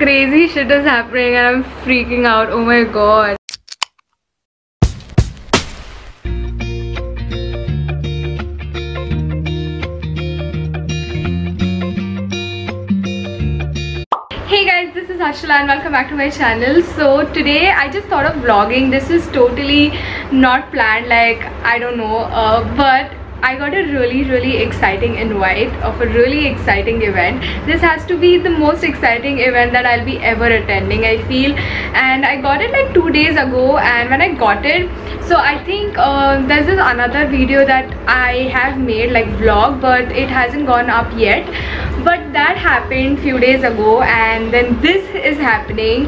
crazy shit is happening and I'm freaking out. Oh my god. hey guys this is Harshala and welcome back to my channel so today I just thought of vlogging this is totally not planned like I don't know uh, but I got a really really exciting invite of a really exciting event. This has to be the most exciting event that I'll be ever attending I feel. And I got it like two days ago and when I got it so I think uh, there's this another video that I have made like vlog but it hasn't gone up yet. But that happened few days ago and then this is happening.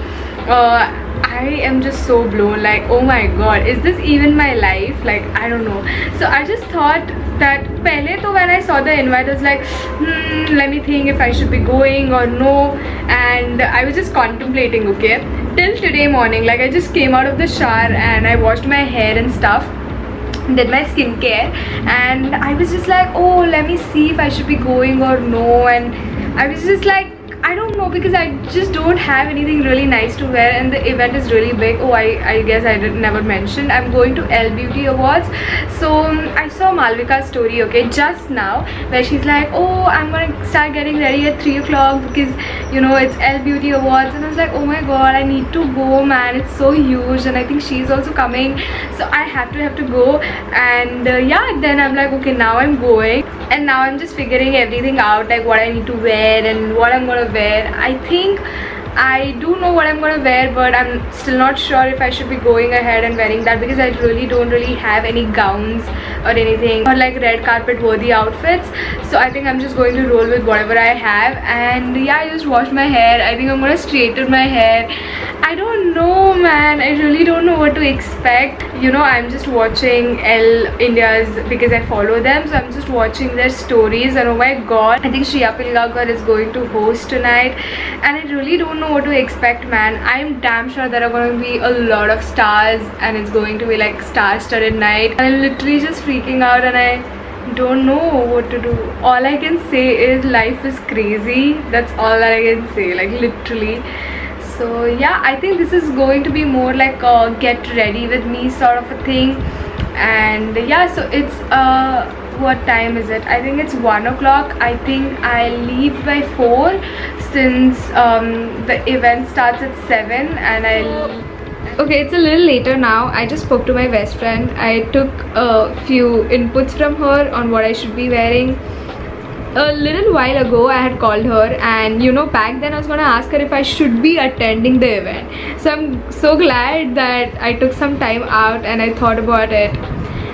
Uh, I am just so blown like oh my god is this even my life? Like I don't know. So I just thought that pehle to when I saw the invite I was like hmm let me think if I should be going or no. And I was just contemplating okay? Till today morning like I just came out of the shower and I washed my hair and stuff did my skincare and I was just like oh let me see if I should be going or no. And I was just like I don't know because I just don't have anything really nice to wear and the event is really big. Oh, I, I guess I did never mentioned. I'm going to Elle Beauty Awards. So um, I saw Malvika's story, okay, just now where she's like, oh, I'm to start getting ready at 3 o'clock because, you know, it's Elle Beauty Awards. And I was like, oh my god, I need to go, man. It's so huge and I think she's also coming. So I have to have to go. And uh, yeah, then I'm like, okay, now I'm going. And now I'm just figuring everything out, like what I need to wear and what I'm to wear. I think I do know what I'm gonna wear but I'm still not sure if I should be going ahead and wearing that because I really don't really have any gowns or anything or like red carpet worthy outfits. So I think I'm just going to roll with whatever I have. And yeah I just washed my hair. I think I'm gonna straighten my hair I don't know man. I really don't know what to expect. You know I'm just watching Elle India's because I follow them so I'm just watching their stories and oh my god I think Shriya Pilgaonkar is going to host tonight and I really don't know what to expect man. I'm damn sure there are going to be a lot of stars and it's going to be like star-studded night. And i'm literally just freaking out and i don't know what to do. All i can say is life is crazy. That's all that i can say like literally so yeah i think this is going to be more like a get ready with me sort of a thing. And yeah so it's uh what time is it? I think it's one o'clock. I think i leave by four since um, the event starts at 7 and I'll okay it's a little later now. I just spoke to my best friend. I took a few inputs from her on what i should be wearing a little while ago i had called her and you know back then i was gonna ask her if i should be attending the event. So i'm so glad that i took some time out and i thought about it.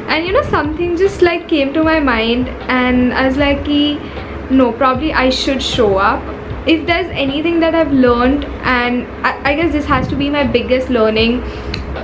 And you know something just like came to my mind and i was like no probably i should show up. If there's anything that I've learned and I, I, guess this has to be my biggest learning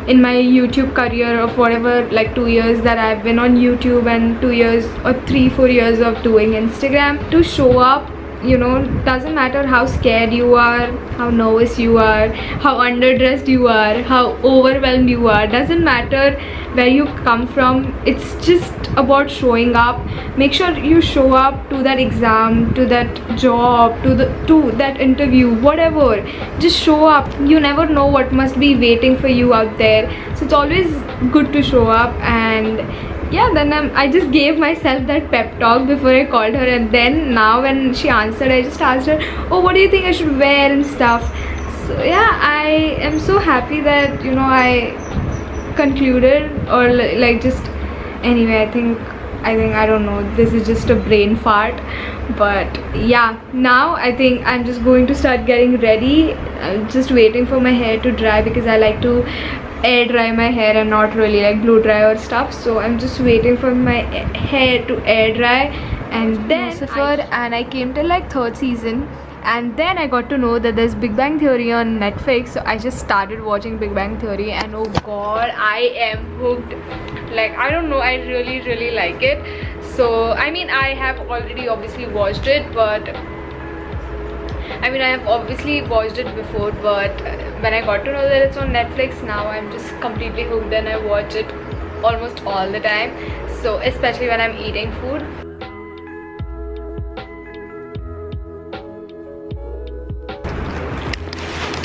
in my YouTube career of whatever like two years that I've been on YouTube and two years or three four years of doing Instagram. To show up you know doesn't matter how scared you are how nervous you are how underdressed you are how overwhelmed you are doesn't matter where you come from. It's just about showing up make sure you show up to that exam to that job to the to that interview whatever. Just show up. You never know what must be waiting for you out there. So it's always good to show up and yeah then i just gave myself that pep talk before i called her and then now when she answered i just asked her oh what do you think i should wear and stuff? So yeah i am so happy that you know i concluded or like just anyway i think I think I don't know. This is just a brain fart. But yeah. Now I think I'm just going to start getting ready. I'm just waiting for my hair to dry because I like to air dry my hair and not really like blow dry or stuff. So i'm just waiting for my hair to air dry. And then Lucifer and i came to like third season. And then I got to know that there's Big Bang Theory on Netflix. So I just started watching Big Bang Theory. And oh god I am hooked like I don't know I really really like it. So I mean I have already obviously watched it but I mean I have obviously watched it before but when I got to know that it's on Netflix now I'm just completely hooked and I watch it almost all the time. So especially when I'm eating food.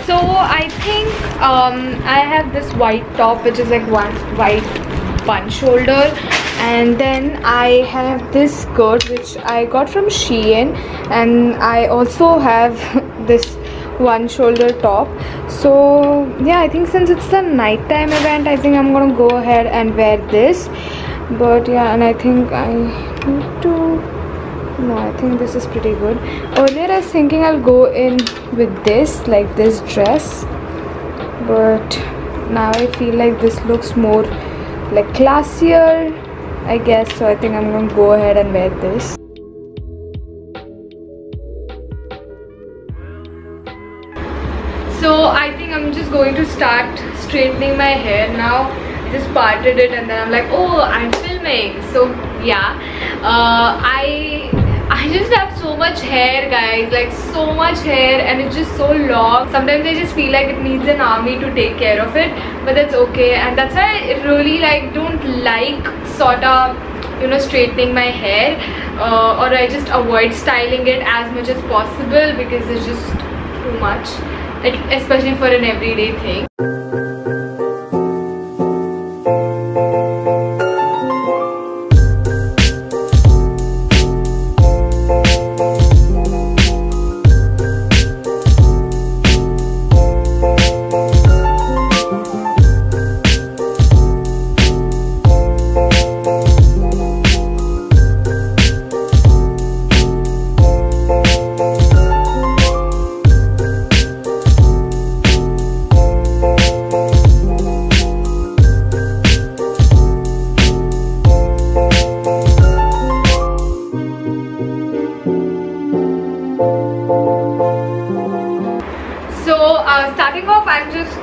So i think um, i have this white top which is like one white one shoulder. And then I have this skirt which I got from Shein. And I also have this one shoulder top. So yeah I think since it's the nighttime event I think I'm gonna go ahead and wear this. But yeah and I think I need to no i think this is pretty good. Earlier i was thinking i'll go in with this like this dress. But now i feel like this looks more like classier i guess. So i think i'm gonna go ahead and wear this. So i think i'm just going to start straightening my hair now. I just parted it and then i'm like oh i'm filming. So yeah. Uh, i I just have so much hair guys. Like so much hair and it's just so long. Sometimes I just feel like it needs an army to take care of it but that's okay. And that's why I really like don't like sort of you know straightening my hair uh, or I just avoid styling it as much as possible because it's just too much like especially for an everyday thing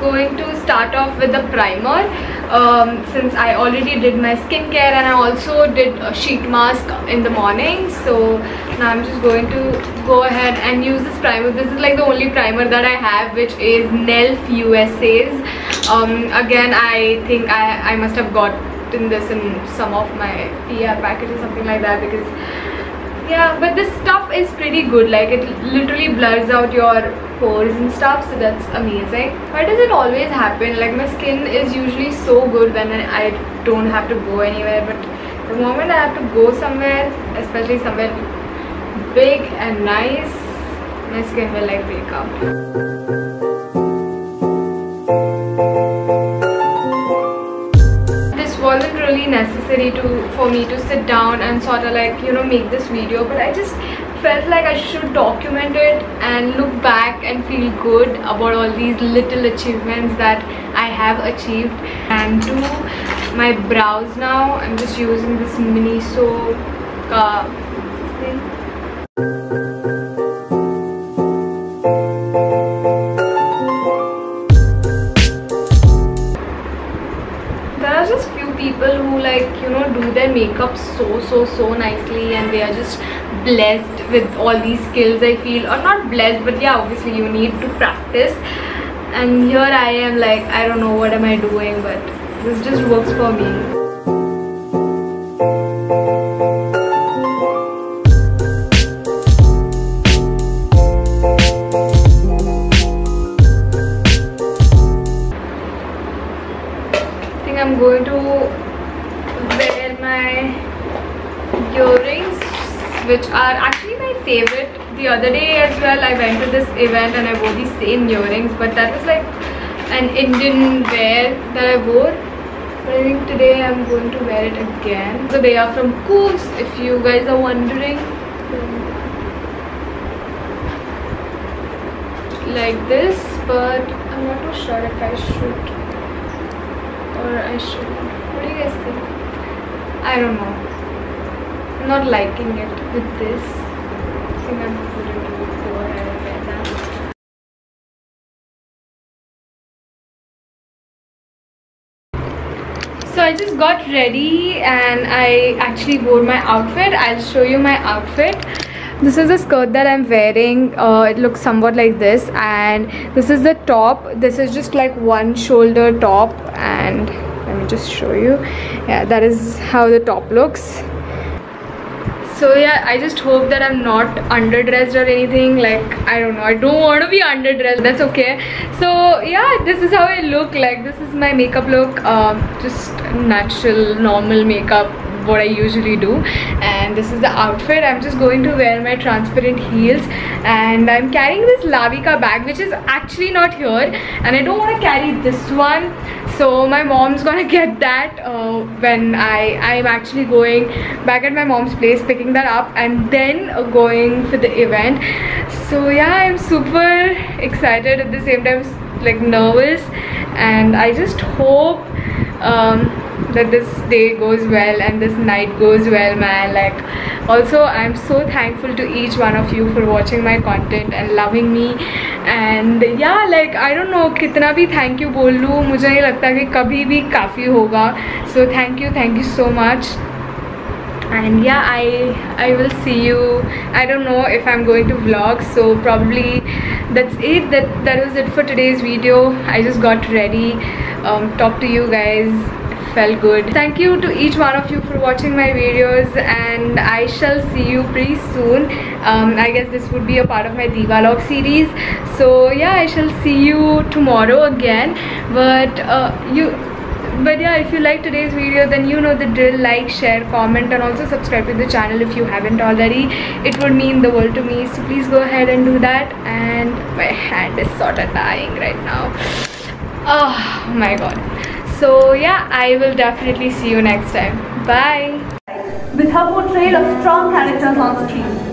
going to start off with the primer um, since I already did my skincare and I also did a sheet mask in the morning. So now I'm just going to go ahead and use this primer. This is like the only primer that I have which is NELF USA's um, again I think I, I must have gotten this in some of my PR package or something like that because yeah but this stuff is pretty good. Like it literally blurs out your pores and stuff so that's amazing. Why does it always happen? Like my skin is usually so good when I don't have to go anywhere but the moment I have to go somewhere especially somewhere big and nice my skin will like break out necessary to for me to sit down and sort of like you know make this video. But I just felt like I should document it and look back and feel good about all these little achievements that I have achieved. And do my brows now I'm just using this Miniso uh, thing makeup so so so nicely and they are just blessed with all these skills i feel. Or not blessed but yeah obviously you need to practice. And here i am like i don't know what am i doing but this just works for me my earrings which are actually my favorite. The other day as well I went to this event and I wore these same earrings but that was like an Indian wear that I wore. But I think today I'm going to wear it again. So they are from Koos if you guys are wondering. Like this but I'm not too sure if I should or I should what do you guys think I don't know. I'm not liking it with this. I think I'm going to ahead and wear that. So I just got ready and I actually wore my outfit. I'll show you my outfit. This is the skirt that i'm wearing. Uh, it looks somewhat like this and this is the top. This is just like one shoulder top and let me just show you. Yeah that is how the top looks. So yeah i just hope that i'm not underdressed or anything. Like i don't know. I don't want to be underdressed. That's okay. So yeah this is how i look. Like this is my makeup look. Um, just natural normal makeup what I usually do. And this is the outfit. I'm just going to wear my transparent heels. And I'm carrying this Lavika bag which is actually not here. And I don't want to carry this one so my mom's gonna get that uh, when I I'm actually going back at my mom's place picking that up and then uh, going for the event. So yeah I'm super excited at the same time like nervous and I just hope um, that this day goes well and this night goes well man. Like also i'm so thankful to each one of you for watching my content and loving me. And yeah like i don't know kitna bhi thank you lu mujhe nahi lagta ki kabhi bhi kafi hoga so thank you thank you so much. And yeah i i will see you. I don't know if i'm going to vlog so probably that's it. That that was it for today's video. I just got ready. Um, talk to you guys felt good. Thank you to each one of you for watching my videos and i shall see you pretty soon. Um, i guess this would be a part of my divalog series. So yeah i shall see you tomorrow again. But uh, you but yeah if you like today's video then you know the drill. Like share comment and also subscribe to the channel if you haven't already. It would mean the world to me. So please go ahead and do that. And my hand is sort of dying right now. Oh my god so yeah, I will definitely see you next time. Bye. With her portrayal of strong characters on screen.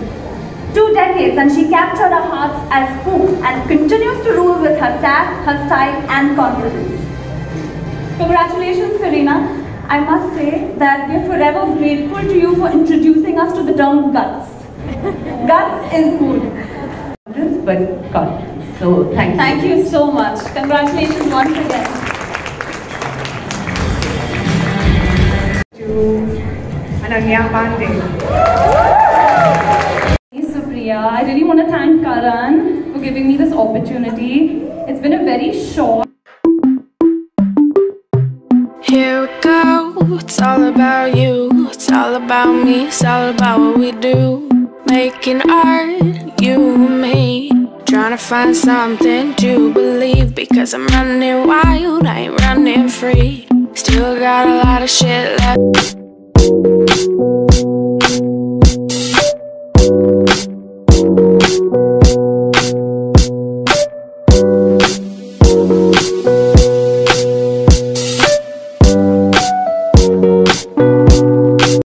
Two decades and she captured our hearts as Pooh and continues to rule with her sass, her style and confidence. Congratulations Kareena. I must say that we're forever grateful to you for introducing us to the term guts. guts is food. But confidence. So thank you. Thank you so much. Congratulations once again. Ananya Panday. Hey Supriya, I really want to thank Karan for giving me this opportunity. It's been a very short. Here we go, it's all about you, it's all about me, it's all about what we do. Making art, you and me, trying to find something to believe because I'm running wild, I ain't running free. Still got a lot of shit left. Thank you.